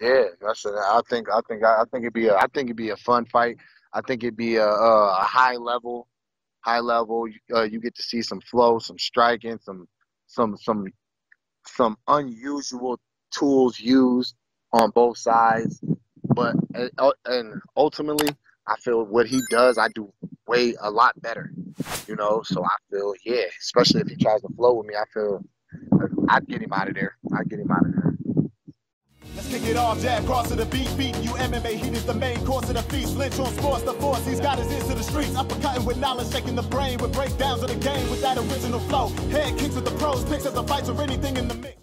Yeah, that's it. I think I think I think it'd be a I think it'd be a fun fight. I think it'd be a, a, a high level, high level. Uh, you get to see some flow, some striking, some some some some unusual tools used on both sides. But uh, and ultimately, I feel what he does, I do way a lot better. You know, so I feel yeah, especially if he tries to flow with me, I feel I'd get him out of there. I'd get him out of there. Kick it off, Jack Cross to the beat, beating you MMA. Heat is the main course of the feast. Lynch on sports, the force. He's got his ears to the streets. Uppercutting with knowledge, shaking the brain with breakdowns of the game with that original flow. Head kicks with the pros, picks at the fights or anything in the mix.